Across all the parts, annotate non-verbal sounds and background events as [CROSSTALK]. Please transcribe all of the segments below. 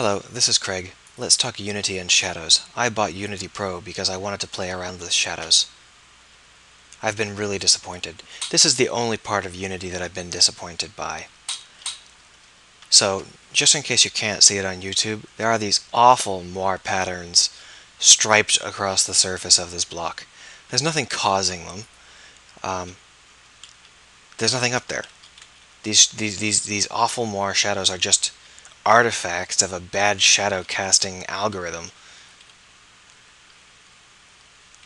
Hello, this is Craig. Let's talk Unity and shadows. I bought Unity Pro because I wanted to play around with shadows. I've been really disappointed. This is the only part of Unity that I've been disappointed by. So, just in case you can't see it on YouTube, there are these awful moire patterns striped across the surface of this block. There's nothing causing them. Um, there's nothing up there. These, these, these, these awful moire shadows are just artifacts of a bad shadow casting algorithm.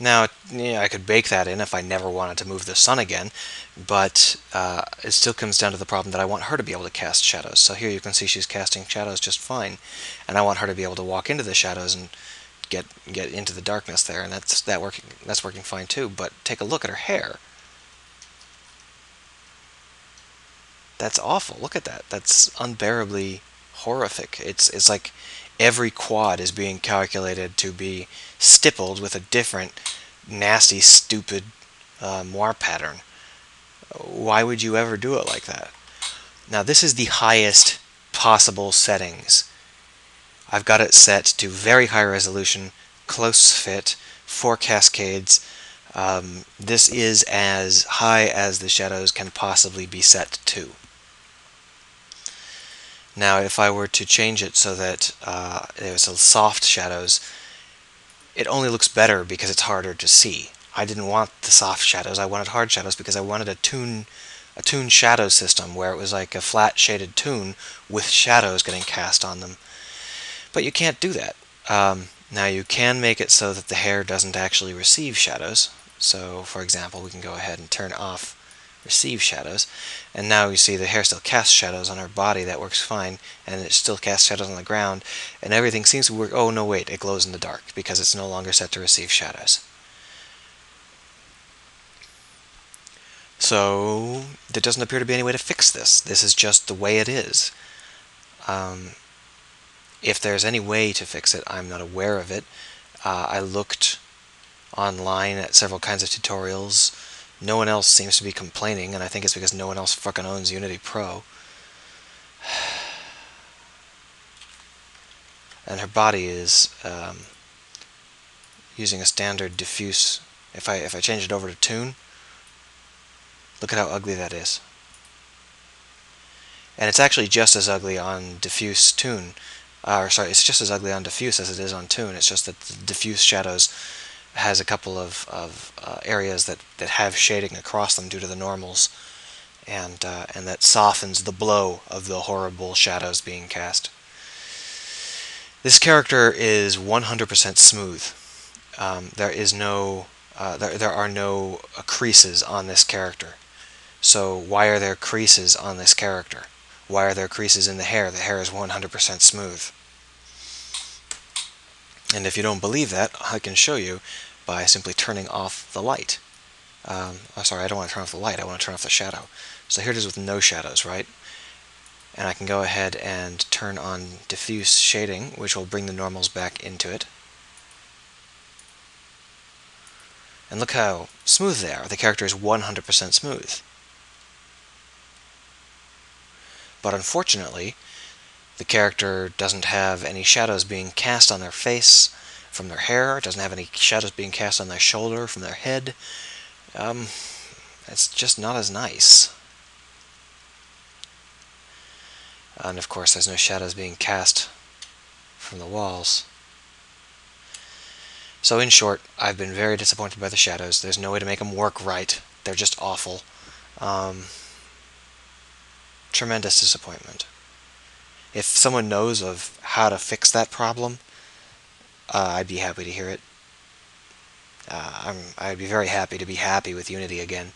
Now, I could bake that in if I never wanted to move the sun again, but uh, it still comes down to the problem that I want her to be able to cast shadows. So here you can see she's casting shadows just fine, and I want her to be able to walk into the shadows and get get into the darkness there, and that's that working that's working fine too. But take a look at her hair. That's awful. Look at that. That's unbearably horrific. It's it's like every quad is being calculated to be stippled with a different nasty, stupid uh, moire pattern. Why would you ever do it like that? Now this is the highest possible settings. I've got it set to very high resolution, close fit, four cascades. Um, this is as high as the shadows can possibly be set to. Now if I were to change it so that uh, there's soft shadows, it only looks better because it's harder to see. I didn't want the soft shadows, I wanted hard shadows because I wanted a toon a toon shadow system where it was like a flat shaded toon with shadows getting cast on them. But you can't do that. Um, now you can make it so that the hair doesn't actually receive shadows. So for example, we can go ahead and turn off receive shadows. And now you see the hair still casts shadows on her body, that works fine, and it still casts shadows on the ground, and everything seems to work. Oh, no, wait, it glows in the dark because it's no longer set to receive shadows. So, there doesn't appear to be any way to fix this. This is just the way it is. Um, if there's any way to fix it, I'm not aware of it. Uh, I looked online at several kinds of tutorials no one else seems to be complaining, and I think it's because no one else fucking owns Unity Pro. [SIGHS] and her body is um, using a standard diffuse. If I if I change it over to toon, look at how ugly that is. And it's actually just as ugly on diffuse toon, Uh, or sorry, it's just as ugly on diffuse as it is on toon. It's just that the diffuse shadows has a couple of, of uh, areas that, that have shading across them due to the normals, and, uh, and that softens the blow of the horrible shadows being cast. This character is 100% smooth. Um, there is no, uh, there, there are no uh, creases on this character. So why are there creases on this character? Why are there creases in the hair? The hair is 100% smooth. And if you don't believe that, I can show you by simply turning off the light. Um, oh, sorry, I don't want to turn off the light, I want to turn off the shadow. So here it is with no shadows, right? And I can go ahead and turn on diffuse shading, which will bring the normals back into it. And look how smooth they are. The character is 100% smooth. But unfortunately, the character doesn't have any shadows being cast on their face from their hair. Doesn't have any shadows being cast on their shoulder from their head. Um, it's just not as nice. And of course, there's no shadows being cast from the walls. So in short, I've been very disappointed by the shadows. There's no way to make them work right. They're just awful. Um, tremendous disappointment if someone knows of how to fix that problem, uh, I'd be happy to hear it. Uh, I'm, I'd be very happy to be happy with Unity again.